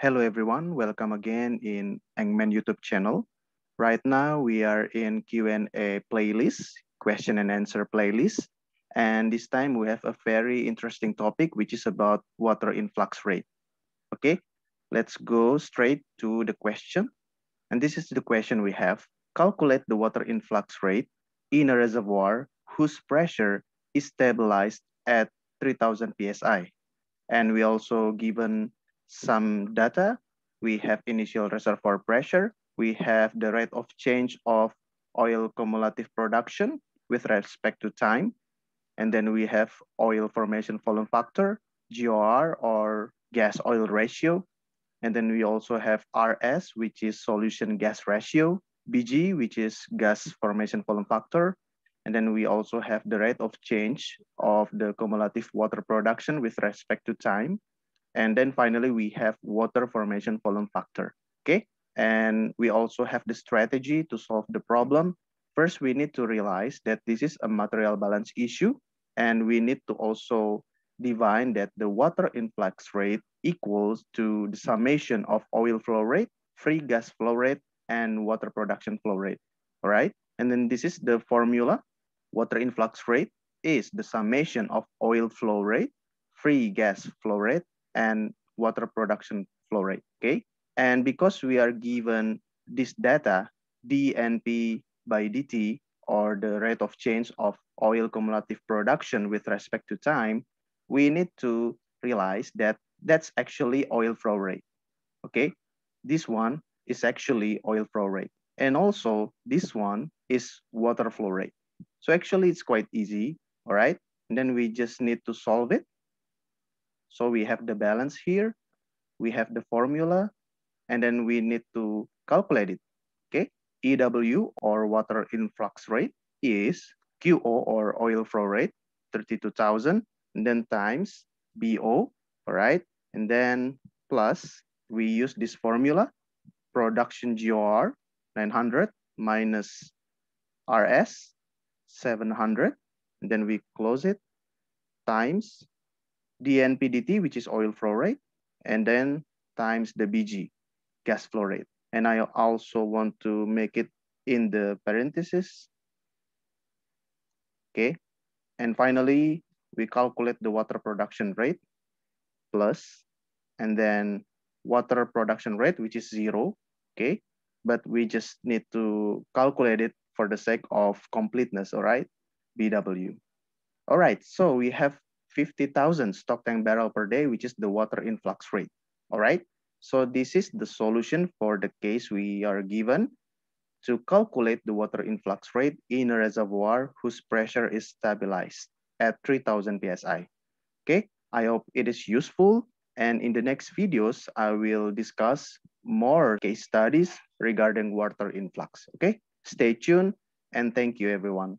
Hello everyone, welcome again in Eng-Man YouTube channel. Right now we are in Q&A playlist, question and answer playlist. And this time we have a very interesting topic, which is about water influx rate. Okay, let's go straight to the question. And this is the question we have. Calculate the water influx rate in a reservoir whose pressure is stabilized at 3000 PSI. And we also given some data. We have initial reservoir pressure. We have the rate of change of oil cumulative production with respect to time. And then we have oil formation volume factor, GOR or gas oil ratio. And then we also have RS, which is solution gas ratio, BG, which is gas formation volume factor. And then we also have the rate of change of the cumulative water production with respect to time. And then finally, we have water formation volume factor, okay? And we also have the strategy to solve the problem. First, we need to realize that this is a material balance issue, and we need to also divine that the water influx rate equals to the summation of oil flow rate, free gas flow rate, and water production flow rate, all right? And then this is the formula. Water influx rate is the summation of oil flow rate, free gas flow rate, and water production flow rate, okay? And because we are given this data, dNP by dt, or the rate of change of oil cumulative production with respect to time, we need to realize that that's actually oil flow rate, okay? This one is actually oil flow rate. And also this one is water flow rate. So actually it's quite easy, all right? And then we just need to solve it. So we have the balance here, we have the formula, and then we need to calculate it, okay? EW or water influx rate is QO or oil flow rate, 32,000, and then times BO, all right? And then plus, we use this formula, production GOR, 900 minus RS, 700, and then we close it, times dNPDT, which is oil flow rate, and then times the BG, gas flow rate. And I also want to make it in the parentheses. Okay. And finally, we calculate the water production rate plus, and then water production rate, which is zero. Okay. But we just need to calculate it for the sake of completeness, all right? BW. All right, so we have 50,000 stock tank barrel per day, which is the water influx rate. All right. So this is the solution for the case we are given to calculate the water influx rate in a reservoir whose pressure is stabilized at 3000 PSI. Okay, I hope it is useful. And in the next videos, I will discuss more case studies regarding water influx. Okay, stay tuned and thank you everyone.